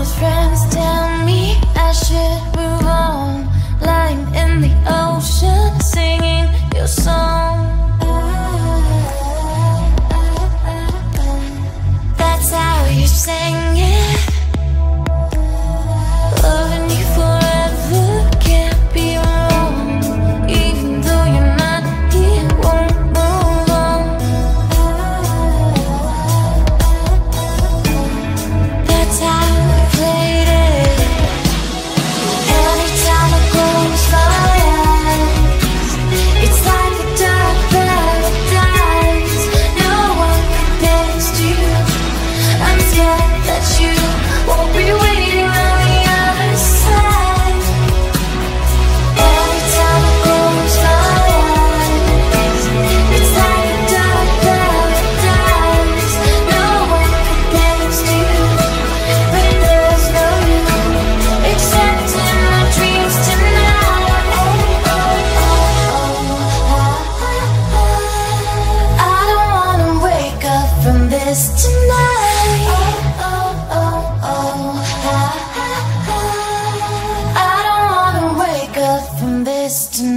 with friends. Tell me I should move on. Lying in the ocean, singing your song. tonight. Oh, oh, oh, oh. Ha, ha, ha. I don't wanna wake up from this tonight.